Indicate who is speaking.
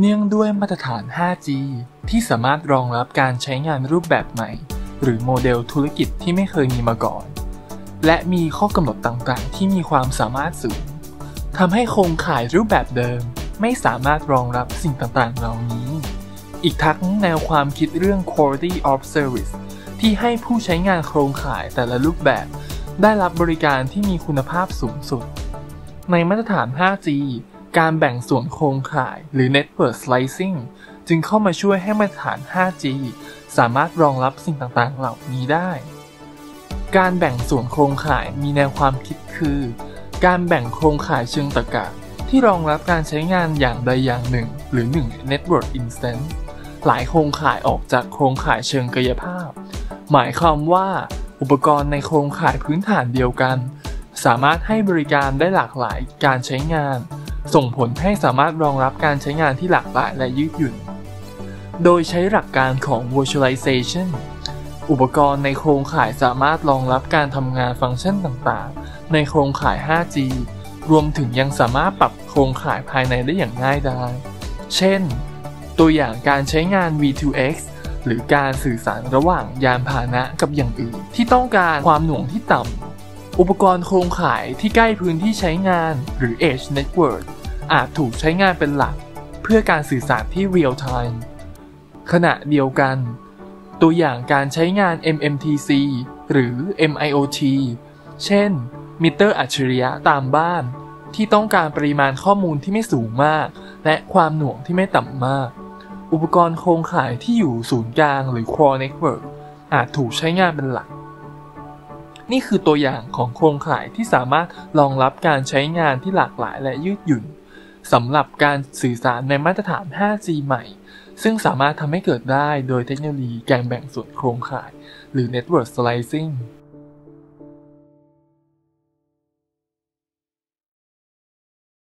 Speaker 1: เนื่องด้วยมาตรฐาน 5G ที่สามารถรองรับการใช้งานรูปแบบใหม่ หรือโมเดลธุรกิจที่ไม่เคยมีมาก่อน และมีข้อกำหนดต่างๆ ที่มีความสามารถสูงทำให้โครงข่ายรูปแบบเดิม ไม่สามารถรองรับสิ่งต่างๆ เหล่านี้ อีกทั้งแนวความคิดเรื่อง quality of service ที่ให้ผู้ใช้งานโครงข่ายแต่ละรูปแบบ ได้รับบริการที่มีคุณภาพสูงสุด ในมาตรฐาน 5G การแบ่งส่วนโครงข่ายหรือ Network Slicing จึงเข้ามาช่วยให้มาตรฐาน 5G สามารถรองรับสิ่งต่างๆ เหล่านี้ได้ การแบ่งส่วนโครงข่ายมีแนวความคิดคือ การแบ่งโครงข่ายเชิงตรรกะ ที่รองรับการใช้งานอย่างใดอย่างหนึ่ง หรือ1 Network Instance หลายโครงข่ายออกจากโครงข่ายเชิงกายภาพ หมายความว่าอุปกรณ์ในโครงข่ายพื้นฐานเดียวกัน สามารถให้บริการได้หลากหลายการใช้งาน ส่งผลให้สามารถรองรับการใช้งานที่หลากหลายและยืดหยุ่น โดยใช้หลักการของ virtualization อุปกรณ์ในโครงข่ายสามารถรองรับการทำงานฟังก์ชันต่างๆ ในโครงข่าย 5G รวมถึงยังสามารถปรับโครงข่ายภายในได้อย่างง่ายดาย เช่น ตัวอย่างการใช้งาน V2X หรือการสื่อสารระหว่างยานพาหนะกับอย่างอื่น ที่ต้องการความหน่วงที่ต่ำ อุปกรณ์โครงข่ายที่ใกล้พื้นที่ใช้งานหรือ Edge Network อาจถูกใช้งานเป็นหลัก เพื่อการสื่อสารที่ real time ขณะเดียวกัน ตัวอย่างการใช้งาน MMTC หรือ MIoT เช่น มิเตอร์อัจฉริยะตามบ้าน ที่ต้องการปริมาณข้อมูลที่ไม่สูงมาก และความหน่วงที่ไม่ต่ำมาก อุปกรณ์โครงข่ายที่อยู่ศูนย์กลางหรือ Core Network อาจถูกใช้งานเป็นหลัก นี่คือตัวอย่างของโครงข่ายที่สามารถรองรับการใช้งานที่หลากหลายและยืดหยุ่น สำหรับการสื่อสารในมาตรฐาน 5G ใหม่ ซึ่งสามารถทำให้เกิดได้โดยเทคโนโลยีการแบ่งส่วนโครงข่าย หรือ Network Slicing